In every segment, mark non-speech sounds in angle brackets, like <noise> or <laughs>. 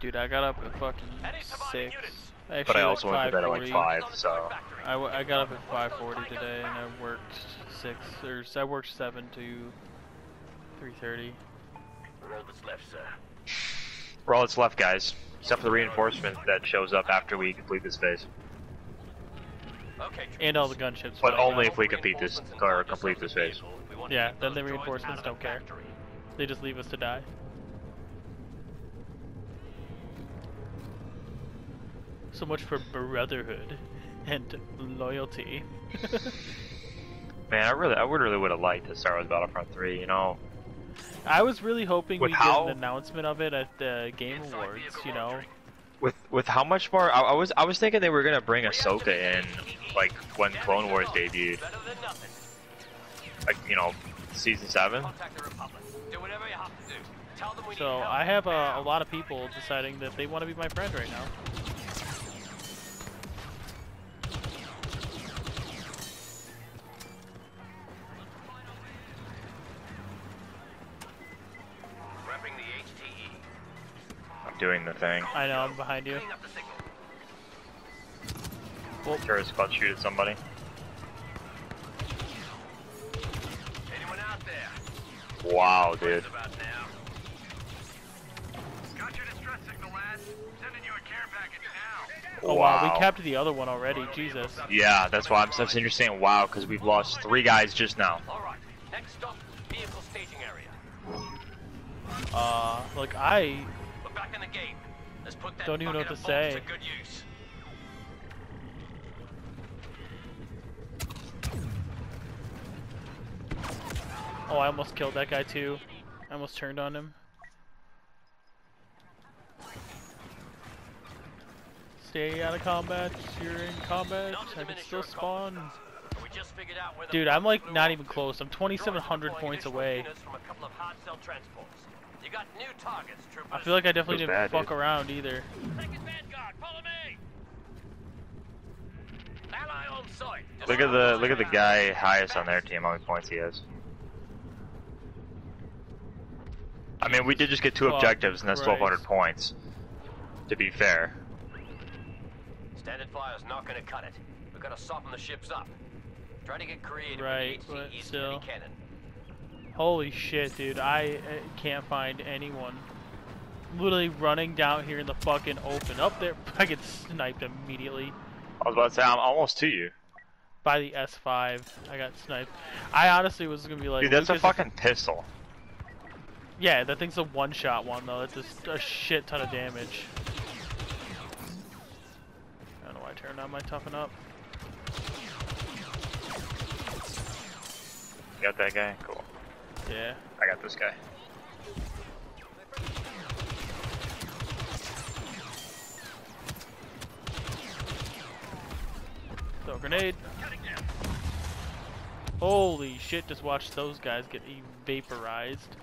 Dude, I got up at fucking six. Actually, But I also went to bed at like 5:40. five, so I, w I got up at 5:40 today, and I worked six or I worked seven to 3:30. All that's left, sir. we're all that's left, guys. Except for the reinforcement that shows up after we complete this phase. Okay. And all the gunships. But only got. if we complete this or complete this phase. Yeah, then the reinforcements don't care. They just leave us to die. So much for brotherhood and loyalty. Man, I really, I would really would have liked to start with Battlefront 3. You know, I was really hoping With we'd how- get an announcement of it at the Game Awards, you know? with with how much more? I, I was I was thinking they were gonna bring Ahsoka in, like when Clone Wars debuted, Better than nothing. like you know, season seven. Contact the Republic. Do whatever you have to do. Tell them we So I have a, a lot of people deciding that they want to be my friend right now. Doing the thing. I know, I'm behind you. Cleaning up the signal. Tourist shoot at somebody. Anyone out there? Wow, dude. About now. Got your distress signal, lad. Sending you a care package now. Oh wow, we capped the other one already, Jesus. Yeah, that's why I'm so you're saying wow because we've lost three guys just now. All right. Next stop, vehicle staging area. Uh, look, I We're back in the game. Let's put that Don't even know what to say. to good use. Oh, I almost killed that guy too. I almost turned on him. Stay out of combat. You're in combat. I can still spawn. We just figured out where the Dude, I'm like not even close. I'm Droids 2,700 deploying points away. Units From a couple of hard cell transports. You got new targets, troopers. I feel like I definitely didn't bad, fuck dude. around either. Second Vanguard, follow me. Ally on site. Look at the look at the guy highest on their team. How many points he has? I mean, we did just get two objectives, and that's 1,200 points. To be fair. Standard fire's not gonna cut it. We've got to soften the ships up. Try to get creative Right, with but the AT-TE's still. heavy cannon. Holy shit, dude. I uh, can't find anyone. Literally running down here in the fucking open. Up there, <laughs> I get sniped immediately I was about to say I'm almost to you, by the S5. I got sniped. I honestly was gonna be like, dude. That's a fucking pistol. Yeah, that thing's a one-shot one though. It's just a shit ton of damage. I don't know why I turned on my toughen up. Got that guy? Cool. Yeah. I got this guy. Throw a grenade. Holy shit, just watch those guys get vaporized.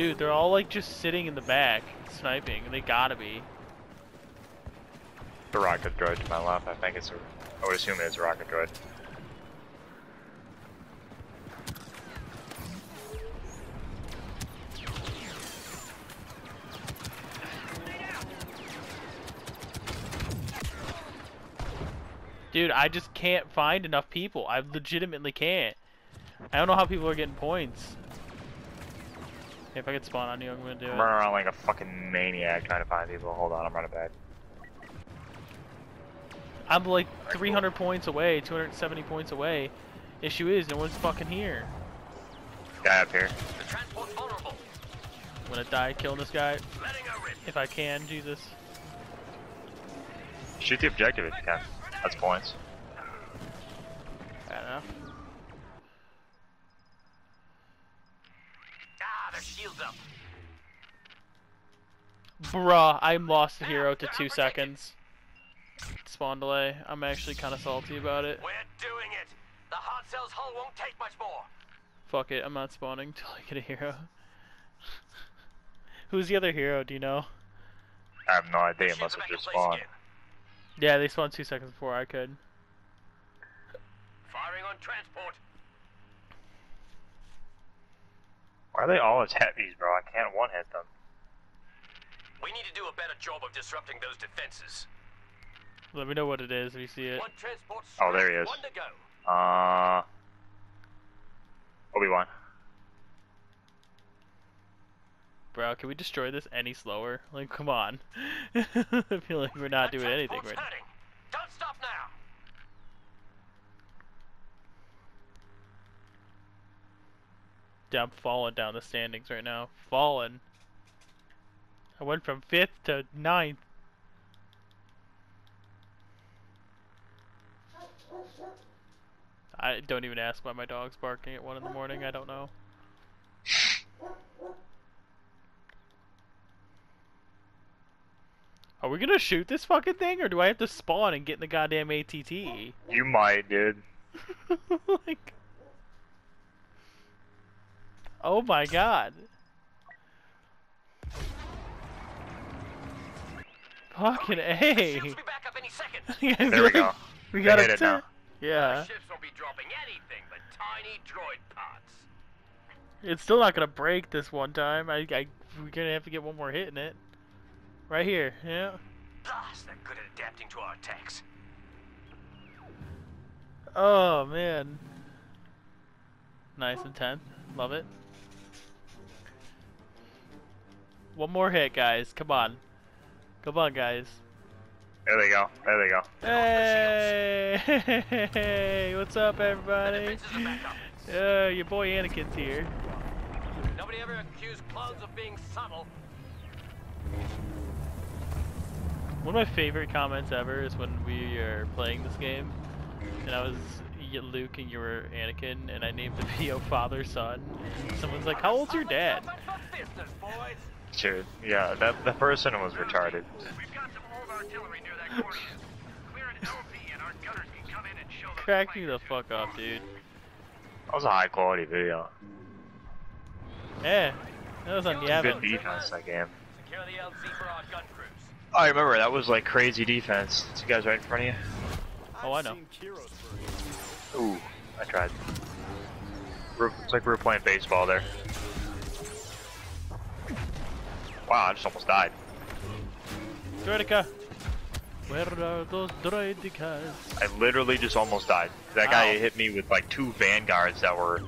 Dude, they're all like just sitting in the back, sniping. They gotta be. The rocket droid to my left. I think it's a. I would assume it's a rocket droid. Dude, I just can't find enough people. I legitimately can't. I don't know how people are getting points. If I could spawn on you, I'm gonna do I'm it. running around like a fucking maniac trying to find people. Hold on, I'm running back. I'm like 300 points away, 270 points away. Issue is, no one's fucking here. Guy up here. The transport's vulnerable. I'm gonna die killing this guy Letting her rip. if I can, Jesus. Shoot the objective if you can. That's points. Bad enough. Ah, their shields up. Bruh, I lost a hero to two seconds. Spawn delay. I'm actually kind of salty about it. We're doing it. The hard cell's hull won't take much more. Fuck it, I'm not spawning <laughs> till I get a hero. <laughs> Who's the other hero, do you know? I have no idea Shields unless are it back in just spawned. Yeah, they spawned two seconds before I could. Firing on transport. Why are they all as heavies, bro? I can't one hit them. We need to do a better job of disrupting those defenses. Let me know what it is if you see it. One transport. Oh, there he is. One to go. Uh. Obi Wan. Bro, can we destroy this any slower? Like, come on. <laughs> I feel like we're not doing anything transport's right now. hurting. Don't stop now. Yeah, I'm falling down the standings right now. Falling. I went from fifth to ninth. I don't even ask why my dog's barking at one in the morning. I don't know. Are we gonna shoot this fucking thing, or do I have to spawn and get in the goddamn ATT? You might, dude. <laughs> like, oh my god. Fucking A. shields will be back up any second. <laughs> There we go. We got it now. Yeah. Ships won't be dropping anything but tiny droid parts. It's still not gonna break this one time. I, I, we're gonna have to get one more hit in it. Right here. Yeah. Blast, they're good at adapting to our attacks. Oh man. Nice and tenth. Love it. One more hit, guys. Come on. Come on, guys. There they go. There they go. Hey! Hey! <laughs> What's up, everybody? defenses are back up. Uh, your boy Anakin's here. Nobody ever accused clones of being subtle. One of my favorite comments ever is when we are playing this game, and I was Luke and you were Anakin, and I named the <laughs> video father son. Someone's like, "How old's your dad?" Business, boys. Dude, yeah, that the person was retarded. We've got some old artillery near that corner. Clear an LZ and our gunners can come in and show those Crack me the fuck up, dude. That was a high quality video. Yeah, that was on Good Yavin. defense that game. Oh, Secure the LZ for our gun crews. I remember that was like crazy defense. Two guys right in front of you. Oh, I know. Ooh, I tried. It's like we were playing baseball there. Wow, I just almost died. Droideka. Where are those droidekas? I literally just almost died. That guy Ow. hit me with like two vanguards that were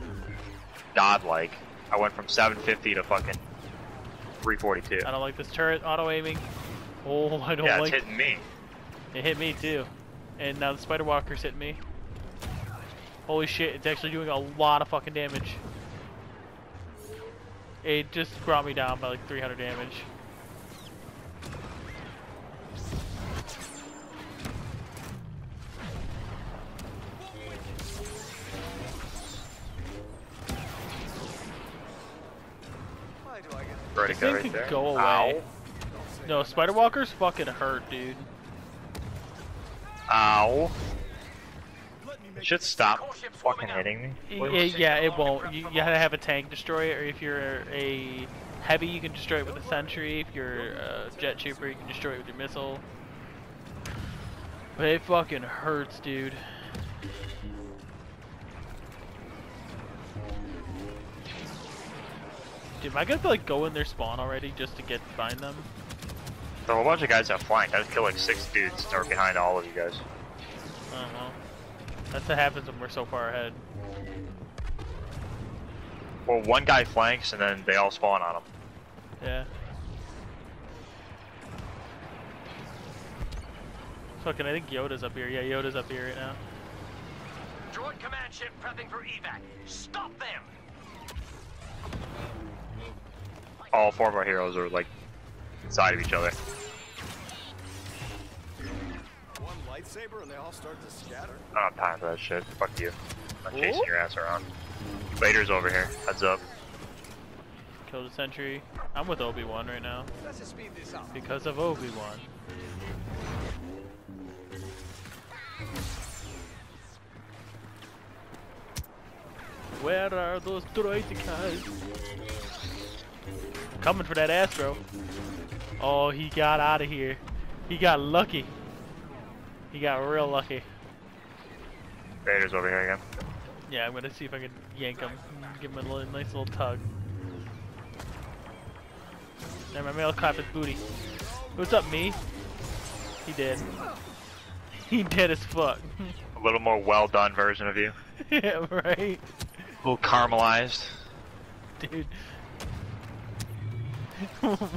god-like. I went from 750 to fucking 342. I don't like this turret auto aiming. Oh, I don't Yeah, it's like. hitting me. It hit me too, and now the spider walker's hitting me. Holy shit! It's actually doing a lot of fucking damage. It just brought me down by like 300 damage. This thing right could there. go away. Ow. No, spider walkers fucking hurt, dude. Ow. It should stop fucking hitting me. Yeah, it won't. You, you gotta have a tank destroy it, or if you're a heavy, you can destroy it with a sentry. If you're a jet trooper, you can destroy it with your missile. But it fucking hurts, dude. Dude, am I gonna have to like go in their spawn already just to get find them? So a bunch of guys have flanked. I just killed like six dudes that were behind all of you guys. I don't know. That's what happens when we're so far ahead. Well, one guy flanks and then they all spawn on him. Yeah. Fucking, I think Yoda's up here. Yeah, Yoda's up here right now. Droid command ship prepping for evac. Stop them! All four of our heroes are like inside of each other. Lightsaber and they all start to scatter. I don't have time for that shit. Fuck you. I'm chasing your ass around. Vader's over here. Heads up. Killed a sentry. I'm with Obi-Wan right now. Let's just speed this up. Because of Obi-Wan. Where are those droidekas? Coming for that Astro. Oh, he got out of here. He got lucky. He got real lucky. Vader's over here again. Yeah, I'm gonna see if I can yank him. Give him a little, nice little tug. Never my male clap his booty. What's up, me? He did. <laughs> He did as fuck. <laughs> A little more well done version of you. <laughs> yeah, right? A little caramelized. Dude.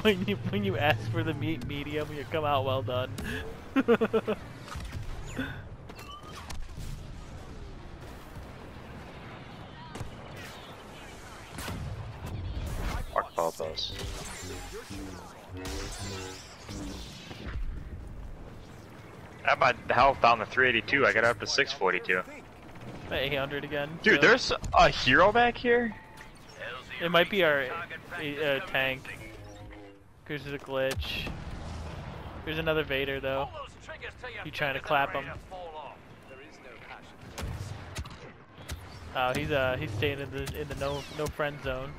when you when you ask for the meat medium, you come out well done. Mark Balbos. I have my health down to 382. I got up to 642. 800 again. Dude, so- there's a hero back here. It might be our uh, tank. Cause there's a glitch. There's another Vader though. Pull those triggers till your You trying to clap him? to fall off. There is no passion. Oh, he's uh he's staying in the in the no no friend zone.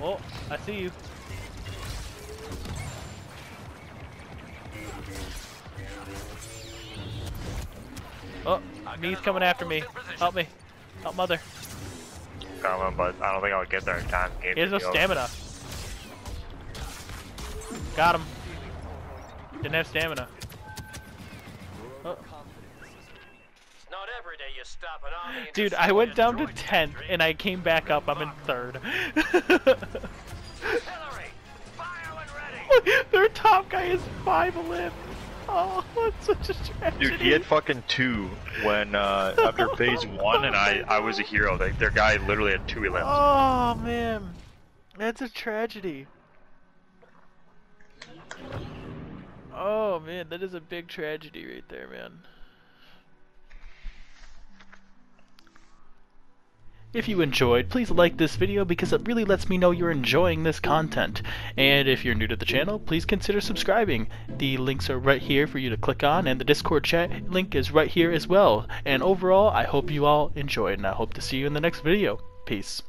Oh, I see you. Oh, me's coming after me. Help me. Help mother. Coming, but I don't think I'll get there in time. Game He has no stamina. Got him. Didn't have stamina. Oh. Not every day you stop an army Dude, I went down to 10th and I came back up. I'm in third. Artillery, fire when ready. <laughs> Their top guy is five limbs. Oh, that's such a tragedy. Dude, he had fucking two when uh, after <laughs> phase one, and I I was a hero. Like their guy literally had two limbs. Oh man, that's a tragedy. Oh man, that is a big tragedy right there, man. If you enjoyed, please like this video because it really lets me know you're enjoying this content. And if you're new to the channel, please consider subscribing. The links are right here for you to click on, and the Discord chat link is right here as well. And overall, I hope you all enjoyed, and I hope to see you in the next video. Peace.